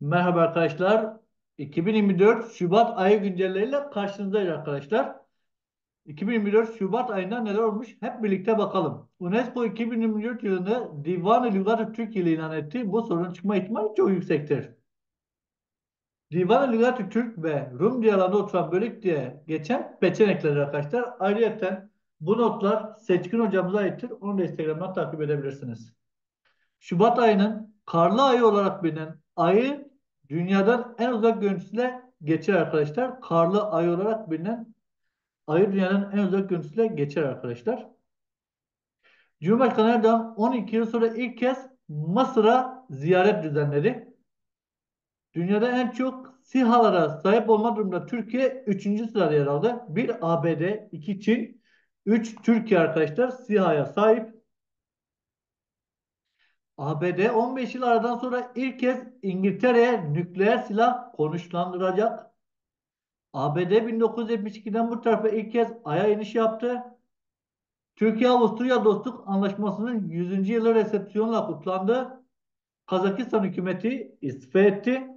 Merhaba arkadaşlar. 2024 Şubat ayı güncelleriyle karşınızdayız arkadaşlar. 2024 Şubat ayında neler olmuş hep birlikte bakalım. UNESCO 2024 yılında Divan-ı Lügat-ı Türk yılı ilan etti. Bu sorun çıkma ihtimali çok yüksektir. Divan-ı Lügat-ı Türk ve Rum diyarlarında oturan bölük diye geçen peçenekler arkadaşlar. Ayrıca bu notlar Seçkin hocamıza aittir. Onu da Instagram'dan takip edebilirsiniz. Şubat ayının karlı ayı olarak bilinen ayı dünyadan en uzak görüntüsüyle geçer arkadaşlar. Karlı ay olarak bilinen ayı dünyanın en uzak görüntüsüyle geçer arkadaşlar. Cumhurbaşkanı Erdoğan 12 yıl sonra ilk kez Mısır'a ziyaret düzenledi. Dünyada en çok SİHA'lara sahip olma durumunda Türkiye 3. sırada yer aldı. 1 ABD, 2 Çin, 3 Türkiye arkadaşlar SİHA'ya sahip. ABD 15 yıl aradan sonra ilk kez İngiltere'ye nükleer silah konuşlandıracak. ABD 1972'den bu tarafa ilk kez Ay'a iniş yaptı. Türkiye-Avusturya dostluk anlaşmasının 100. yılı resepsiyonla kutlandı. Kazakistan hükümeti istifa etti.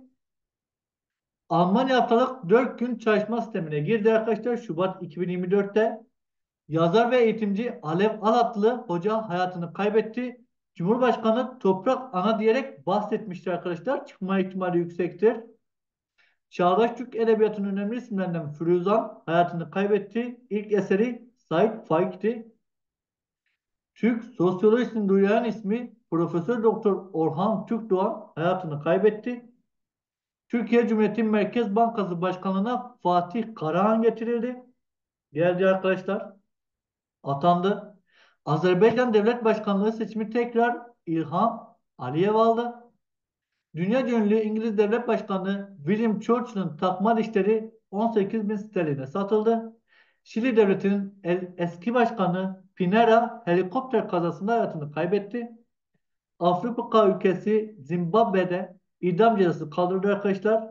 Almanya haftalık 4 gün çalışma sistemine girdi arkadaşlar Şubat 2024'te. Yazar ve eğitimci Alev Alatlı hoca hayatını kaybetti. Cumhurbaşkanı toprak ana diyerek bahsetmiştir arkadaşlar. Çıkma ihtimali yüksektir. Çağdaş Türk Edebiyatı'nın önemli isimlerinden Firuzan hayatını kaybetti. İlk eseri Said Faik'ti. Türk sosyolojisinin duyan ismi Profesör Doktor Orhan Türkdoğan hayatını kaybetti. Türkiye Cumhuriyeti Merkez Bankası Başkanlığı'na Fatih Karahan getirildi. Geldi arkadaşlar. Atandı. Azerbaycan Devlet Başkanlığı seçimi tekrar İlham Aliyev aldı. Dünya ünlü İngiliz Devlet Başkanı William Churchill'ın takma dişleri 18 bin sterline satıldı. Şili Devleti'nin eski başkanı Pinera helikopter kazasında hayatını kaybetti. Afrika ülkesi Zimbabwe'de idam cezası kaldırıldı arkadaşlar.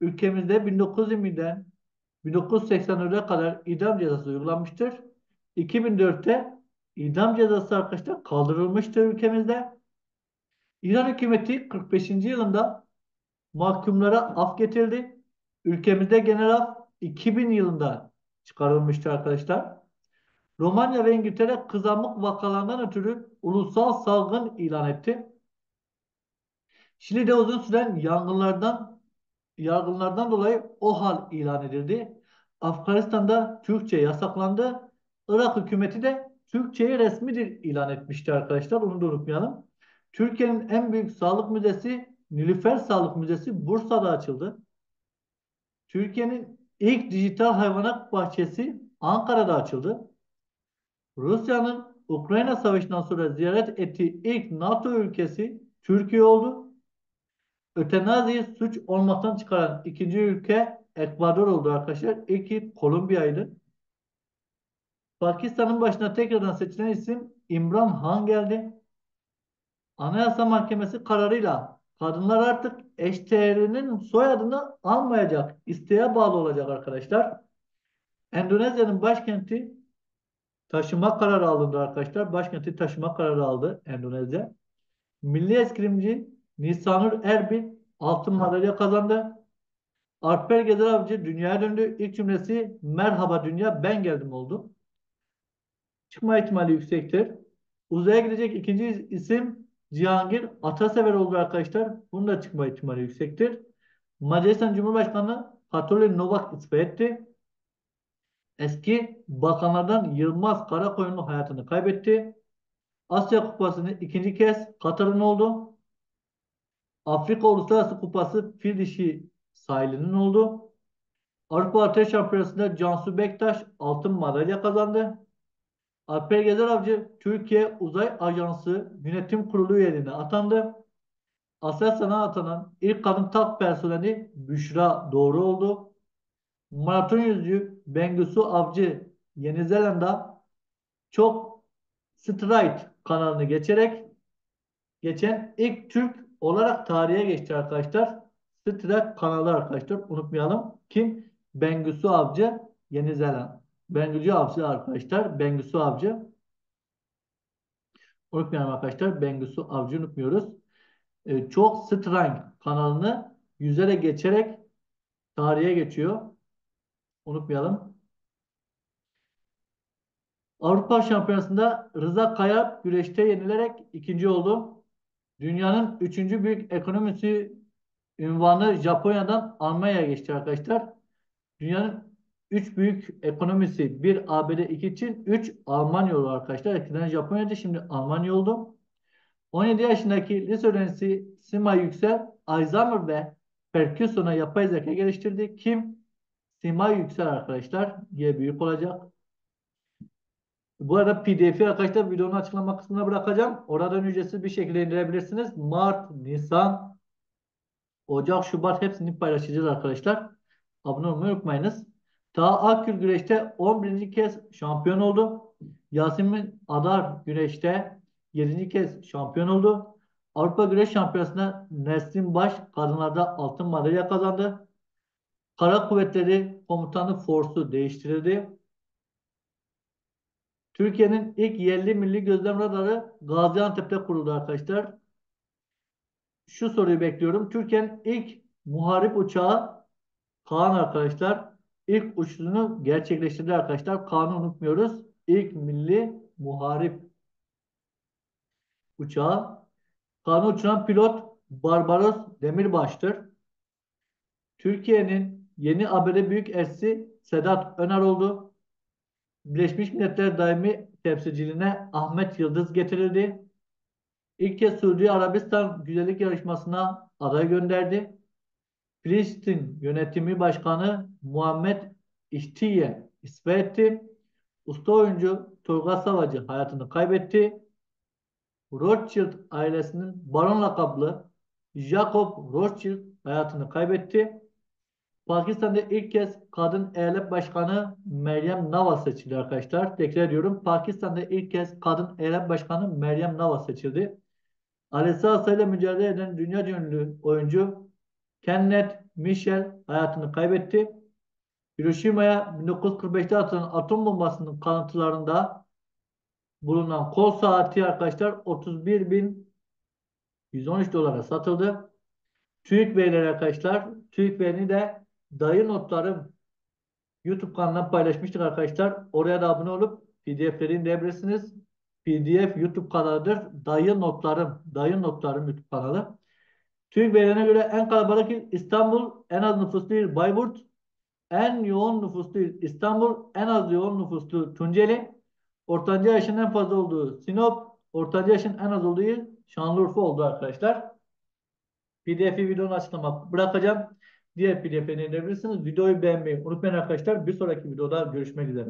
Ülkemizde 1920'den 1980'lere kadar idam cezası uygulanmıştır. 2004'te İdam cezası arkadaşlar kaldırılmıştır ülkemizde. İran hükümeti 45. yılında mahkumlara af getirdi. Ülkemizde genel af 2000 yılında çıkarılmıştır arkadaşlar. Romanya ve İngiltere kızamık vakalarından ötürü ulusal salgın ilan etti. Şili'de uzun süren yangınlardan yangınlardan dolayı o hal ilan edildi. Afganistan'da Türkçe yasaklandı. Irak hükümeti de Türkçeyi resmi dil ilan etmişti arkadaşlar. Onu da unutmayalım. Türkiye'nin en büyük sağlık müzesi Nilüfer Sağlık Müzesi Bursa'da açıldı. Türkiye'nin ilk dijital hayvanat bahçesi Ankara'da açıldı. Rusya'nın Ukrayna Savaşı'ndan sonra ziyaret ettiği ilk NATO ülkesi Türkiye oldu. Ötenaziyi suç olmaktan çıkaran ikinci ülke Ekvador oldu arkadaşlar. İlki Kolombiya'ydı. Pakistan'ın başına tekrardan seçilen isim İmran Han geldi. Anayasa Mahkemesi kararıyla kadınlar artık eşdeğerinin soyadını almayacak. isteğe bağlı olacak arkadaşlar. Endonezya'nın başkenti taşıma kararı alındı arkadaşlar. Başkenti taşıma kararı aldı Endonezya. Milli eskrimci Nisanur Erbil altın madalya kazandı. Alper Gezer Avcı dünyaya döndü. İlk cümlesi merhaba dünya ben geldim oldu çıkma ihtimali yüksektir. Uzaya gidecek ikinci isim Cihangir Atasever oldu arkadaşlar. Bunun da çıkma ihtimali yüksektir. Macaristan Cumhurbaşkanı Katolik Novak istifa etti. Eski bakanlardan Yılmaz Karakoyunlu hayatını kaybetti. Asya Kupası'nı ikinci kez Katar'ın oldu. Afrika Uluslararası Kupası fil dişi sahilinin oldu. Avrupa Ateş Şampiyonası'nda Cansu Bektaş altın madalya kazandı. Alper Gezer Avcı Türkiye Uzay Ajansı Yönetim Kurulu üyeliğine atandı. Aselsan'a atanan ilk kadın tak personeli Büşra Doğru oldu. Maraton yüzücü Bengisu Avcı Yeni Zelanda çok straight kanalını geçerek geçen ilk Türk olarak tarihe geçti arkadaşlar. Straight kanalı arkadaşlar unutmayalım. Kim? Bengisu Avcı Yeni Zelanda. Bengücü Avcı arkadaşlar. Bengüsü Avcı. Unutmayalım arkadaşlar. Bengüsü Avcı unutmuyoruz. Ee, çok Strang kanalını yüzerek geçerek tarihe geçiyor. Unutmayalım. Avrupa Şampiyonası'nda Rıza Kaya güreşte yenilerek ikinci oldu. Dünyanın üçüncü büyük ekonomisi ünvanı Japonya'dan Almanya'ya geçti arkadaşlar. Dünyanın üç büyük ekonomisi bir ABD, iki Çin, üç Almanya oldu arkadaşlar. Eskiden Japonya'da şimdi Almanya oldu. 17 yaşındaki lise öğrencisi Sima Yüksel, Alzheimer ve Parkinson'a yapay zeka geliştirdi. Kim? Sima Yüksel arkadaşlar. Y büyük olacak. Bu arada PDF'i arkadaşlar videonun açıklama kısmına bırakacağım. Oradan ücretsiz bir şekilde indirebilirsiniz. Mart, Nisan, Ocak, Şubat hepsini paylaşacağız arkadaşlar. Abone olmayı unutmayınız. Taha Akgül güreşte 11. kez şampiyon oldu. Yasemin Adar güreşte 7. kez şampiyon oldu. Avrupa Güreş Şampiyonası'nda Nesrin Baş kadınlarda altın madalya kazandı. Kara Kuvvetleri Komutanı Forsu değiştirildi. Türkiye'nin ilk yerli milli gözlem radarı Gaziantep'te kuruldu arkadaşlar. Şu soruyu bekliyorum. Türkiye'nin ilk muharip uçağı Kaan arkadaşlar. İlk uçuşunu gerçekleştirdi arkadaşlar. Kaan'ı unutmuyoruz. İlk milli muharip uçağı. Kaan'ı uçuran pilot Barbaros Demirbaş'tır. Türkiye'nin yeni ABD Büyükelçisi Sedat Öner oldu. Birleşmiş Milletler Daimi Temsilciliğine Ahmet Yıldız getirildi. İlk kez Suudi Arabistan güzellik yarışmasına aday gönderdi. Filistin Yönetimi Başkanı Muhammed İştiye istifa etti. Usta oyuncu Turgay Savacı hayatını kaybetti. Rothschild ailesinin baron lakaplı Jacob Rothschild hayatını kaybetti. Pakistan'da ilk kez kadın eyalet başkanı Meryem Nawaz seçildi arkadaşlar. Tekrar ediyorum. Pakistan'da ilk kez kadın eyalet başkanı Meryem Nawaz seçildi. Asa ile mücadele eden dünya ünlü oyuncu Kenneth Mitchell hayatını kaybetti. Hiroşima'ya 1945'te atılan atom bombasının kalıntılarında bulunan kol saati arkadaşlar 31.113 dolara satıldı. TÜİK verileri arkadaşlar. TÜİK verini de dayı notlarım YouTube kanalına paylaşmıştık arkadaşlar. Oraya da abone olup PDF'leri indirebilirsiniz. PDF YouTube kanalıdır. Dayı notlarım. Dayı notlarım YouTube kanalı. TÜİK verilerine göre en kalabalık il İstanbul, en az nüfuslu il Bayburt, en yoğun nüfuslu il İstanbul, en az yoğun nüfuslu Tunceli, ortanca yaşın en fazla olduğu Sinop, ortanca yaşın en az olduğu il Şanlıurfa oldu arkadaşlar. PDF'i videonun açıklama bırakacağım. Diğer PDF'ini indirebilirsiniz. Videoyu beğenmeyi unutmayın arkadaşlar. Bir sonraki videoda görüşmek üzere.